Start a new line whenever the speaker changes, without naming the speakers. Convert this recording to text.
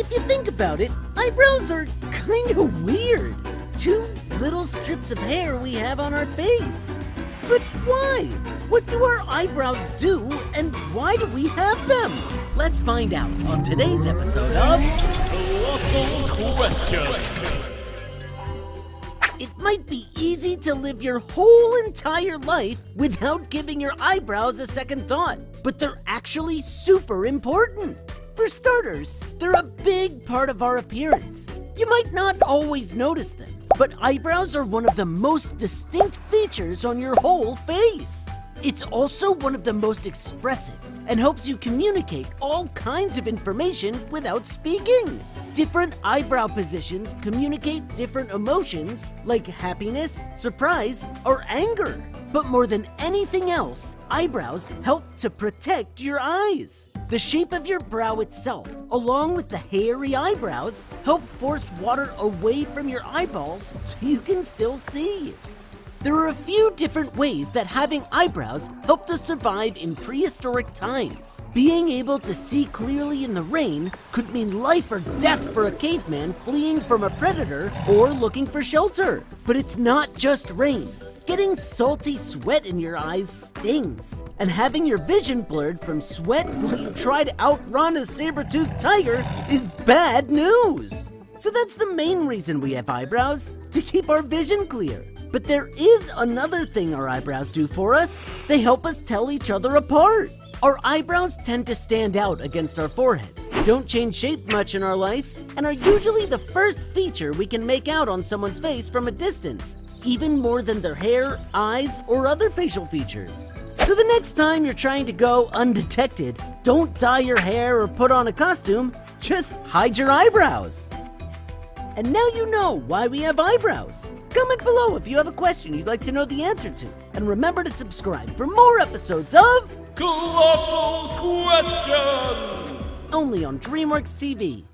If you think about it, eyebrows are kind of weird. Two little strips of hair we have on our face. But why? What do our eyebrows do, and why do we have them? Let's find out on today's episode of
Colossal Question.
It might be easy to live your whole entire life without giving your eyebrows a second thought, but they're actually super important. For starters, they're a big part of our appearance. You might not always notice them, but eyebrows are one of the most distinct features on your whole face. It's also one of the most expressive and helps you communicate all kinds of information without speaking. Different eyebrow positions communicate different emotions like happiness, surprise, or anger. But more than anything else, eyebrows help to protect your eyes. The shape of your brow itself, along with the hairy eyebrows, help force water away from your eyeballs so you can still see. There are a few different ways that having eyebrows helped us survive in prehistoric times. Being able to see clearly in the rain could mean life or death for a caveman fleeing from a predator or looking for shelter. But it's not just rain. Getting salty sweat in your eyes stings, and having your vision blurred from sweat while you try to outrun a saber-toothed tiger is bad news. So that's the main reason we have eyebrows, to keep our vision clear. But there is another thing our eyebrows do for us. They help us tell each other apart. Our eyebrows tend to stand out against our forehead, don't change shape much in our life, and are usually the first feature we can make out on someone's face from a distance, even more than their hair, eyes, or other facial features. So the next time you're trying to go undetected, don't dye your hair or put on a costume, just hide your eyebrows. And now you know why we have eyebrows. Comment below if you have a question you'd like to know the answer to. And remember to subscribe for more episodes of
Colossal Questions.
Only on DreamWorks TV.